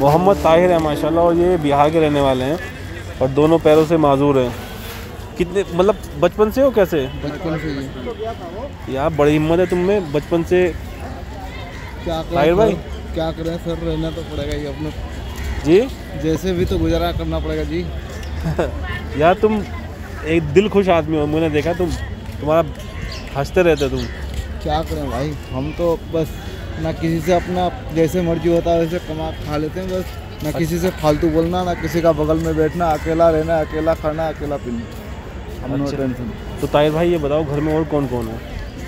मोहम्मद ताहिर है माशाल्लाह और ये बिहार के रहने वाले हैं और दोनों पैरों से माजूर हैं। कितने मतलब बचपन से हो कैसे? बचपन से ही। यार बड़ी हिम्मत है तुम में बचपन से। क्या ताहिर भाई? क्या करें सर? रहना तो पड़ेगा ही अपने। जी? जैसे भी तो गुजारा करना पड़ेगा जी। यार तुम एक दिल खुश आदमी हो मैंने देखा तुम तुम्हारा हँसते रहते तुम। क्या करें भाई? हम तो बस ना किसी से अपना जैसे मर्ज़ी होता है वैसे कमा खा लेते हैं बस। ना किसी से फालतू बोलना ना किसी का बगल में बैठना अकेला रहना अकेला खाना अकेला पीना। हम नो अच्छा। टेंशन तो ताहिर भाई ये बताओ घर में और कौन कौन है?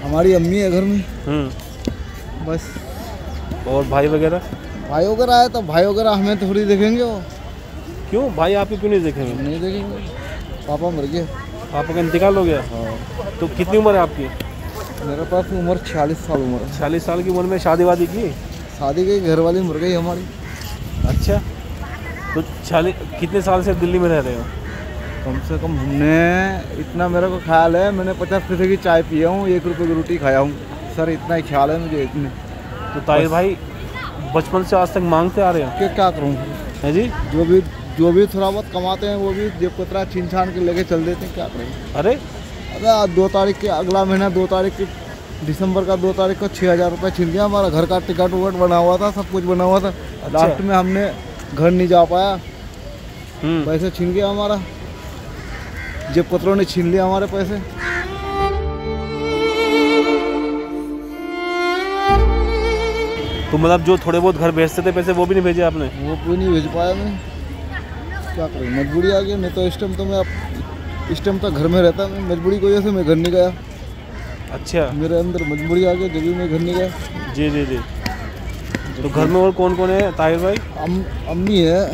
हमारी अम्मी है घर में। हम्म। बस। और भाई वगैरह? भाई वगैरह आए तो भाई वगैरह हमें थोड़ी देखेंगे वो। क्यों? भाई आपको क्यों नहीं देखेंगे? नहीं देखेंगे। पापा मर गए। पापा का इंतकाल हो गया? हाँ। तो कितनी उम्र है आपकी? मेरे पास उम्र छियालीस साल उम्र छियालीस साल की उम्र में शादी वादी की? शादी की घर वाली मर गई हमारी। अच्छा। तो छियालीस कितने साल से दिल्ली में रह रहे हो? कम से कम हमने इतना मेरे को ख्याल है मैंने पचास पैसे की चाय पिया हूँ एक रुपये की रोटी खाया हूँ। सर इतना ही ख्याल है मुझे इतने। तो ताहिर भाई बचपन से आज तक मांगते आ रहे हो? कि क्या करूँ? है जी? जो भी जो भी थोड़ा बहुत कमाते हैं वो भी जेब कतरा छीन छान के लेके चल देते हैं क्या करें? अरे अरे आज दो तारीख के अगला महीना दो तारीख की दिसंबर का दो तारीख को छः हज़ार रुपये छिन गया हमारा घर का टिकट उकट बना हुआ था सब कुछ बना हुआ था। लास्ट में हमने घर नहीं जा पाया। हम्म। पैसे छीन गया हमारा। जेब कतरों ने छीन लिया हमारे पैसे। तो मतलब जो थोड़े बहुत घर भेजते थे पैसे वो भी नहीं भेजे आपने? वो कोई नहीं भेज पाया मैं। क्या करूँ मजबूरी आ गई नहीं तो इस टाइम तो मैं अब इस टाइम तक घर में रहता मैं मजबूरी की वजह से मैं घर नहीं गया। अच्छा। मेरे अंदर मजबूरी आ गई जब भी मैं घर नहीं गया। जी जी जी। तो घर में और कौन कौन है ताहिर भाई? अम, अम्मी है।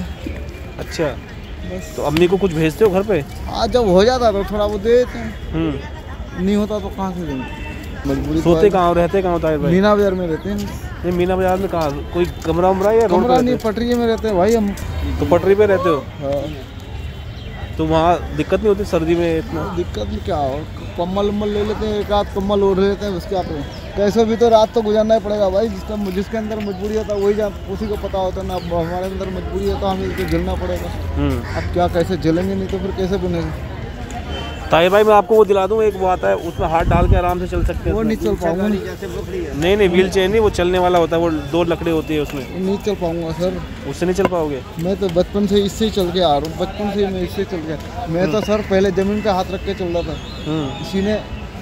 अच्छा। बस। तो अम्मी को कुछ भेजते हो घर पे? आज जब हो जाता तो थोड़ा वो देते हैं। हम्म। नहीं होता तो कहाँ से देंगे? मजबूरी तो सोते कहाँ रहते कहाँ ताहिर भाई? मीना बाज़ार में रहते हैं। नहीं मीना बाज़ार में कहाँ? कोई कमरा उमरा या कमरा नहीं पटरी में रहते हैं भाई हम। तो पटरी पे रहते हो? हाँ, तो वहाँ दिक्कत नहीं होती सर्दी में इतना? दिक्कत नहीं क्या हो कम्बल उम्बल ले लेते हैं एक आध कम्बल ओढ़ लेते हैं उसके आप कैसे भी तो रात तो गुजारना ही पड़ेगा भाई जिसका जिसके अंदर मजबूरी होता है वही जब उसी को पता होता है ना हमारे अंदर मजबूरी होता है तो हमें इसको झेलना पड़ेगा। हम्म। अब क्या कैसे झेलेंगे नहीं तो फिर कैसे बनेगा? ताहिर भाई मैं आपको वो दिला दूँ एक वो आता है उसमें हाथ डाल के आराम से चल सकते हैं वो नहीं चल पाऊँगा। नहीं नहीं व्हील चेयर नहीं वो चलने वाला होता है वो दो लकड़ी होती है उसमें। नहीं चल पाऊँगा सर। उससे नहीं चल पाओगे? मैं तो बचपन से इससे ही चल के आ रहा हूँ बचपन से मैं इससे चल के मैं तो सर पहले ज़मीन पे हाथ रख के चल रहा था। हम्म। किसी ने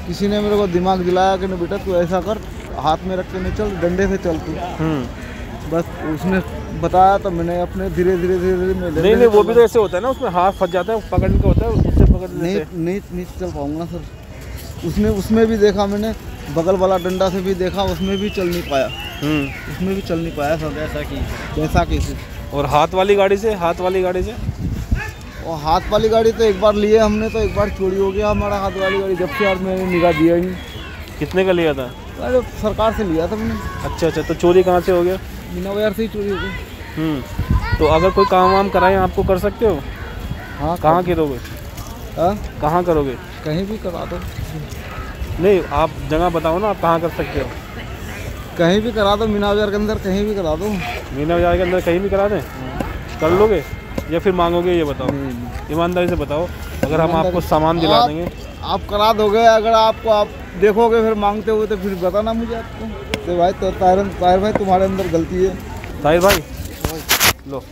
किसी ने मेरे को दिमाग दिलाया कि नहीं बेटा तू ऐसा कर हाथ में रख के नहीं चल डंडे से चल तू। हम्म। बस उसने बताया तो मैंने अपने धीरे धीरे धीरे धीरे नहीं नहीं वो भी तो ऐसे होता है ना उसमें हाथ फंस जाता है पकड़ के होता है नहीं नहीं नहीं चल पाऊँगा सर। उसने उसमें भी देखा मैंने बगल वाला डंडा से भी देखा उसमें भी चल नहीं पाया। हम्म। उसमें भी चल नहीं पाया सर। जैसा कि जैसा कैसे और हाथ वाली गाड़ी से हाथ वाली गाड़ी से? और हाथ वाली गाड़ी तो एक बार लिए हमने तो एक बार चोरी हो गया। हमारा हाथ वाली गाड़ी जब से आज मैंने निगाह दिया ही कितने का लिया था? अरे सरकार से लिया था मैंने। अच्छा अच्छा तो चोरी कहाँ से हो गया? बिना बाज़ार से ही चोरी हो गई। हम्म। तो अगर कोई काम वाम कराए आपको कर सकते हो? हाँ कहाँ के हाँ कहाँ करोगे? कहीं भी करा दो। नहीं आप जगह बताओ ना आप कहाँ कर सकते हो? कहीं भी करा दो मीना बाज़ार के अंदर कहीं भी करा दो। मीना बाज़ार के अंदर कहीं भी करा दें? कर लोगे? या फिर मांगोगे ये बताओ। ईमानदारी से बताओ। अगर हम आपको सामान दिला आप- देंगे। आप करा दोगे अगर आपको आप देखोगे फिर मांगते हुए तो फिर बताना मुझे आपको। तो भाई तो ताहिर भाई तुम्हारे अंदर गलती है। ताहिर भाई। लो।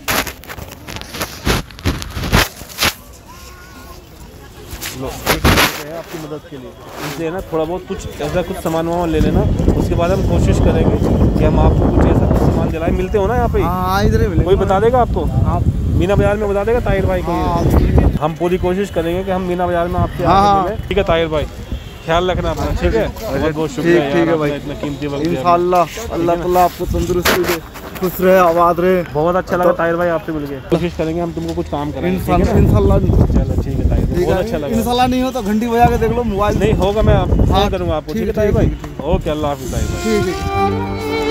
लो। है आपकी मदद के लिए। इसलिए ना थोड़ा बहुत कुछ ऐसा कुछ सामान वामान ले लेना। उसके बाद हम कोशिश करेंगे कि हम आपको कुछ ऐसा कुछ सामान दिलाएँ। मिलते हो ना यहाँ पे? हाँ इधर कोई बता देगा आपको? आप मीना बाज़ार में बता देगा ताहिर भाई को? हाँ हम पूरी कोशिश करेंगे कि हम मीना बाज़ार में आपके हाँ, हाँ। ठीक है ताहिर भाई। ख्याल रखना अपना ठीक है? बहुत बहुत शुक्रिया ठीक- ठीक है भाई। इतना कीमती वक्त इंशाल्लाह अल्लाह ताला आपको तंदुरुस्ती दे। खुश रहे आबाद रहे। बहुत अच्छा लगा ताहिर भाई आपसे मिलके कोशिश करेंगे हम तुमको कुछ काम करेंगे इंशाल्लाह चलो ठीक है ताहिर बहुत अच्छा लगा। इंशाल्लाह नहीं हो तो घंटी बजा के देख लो मोबाइल नहीं होगा मैं आप हाँ, करूँगा आपको ठीक है ताहिर भाई? ओके अल्लाह हाफिज़ ताहिर भाई। ठीक है।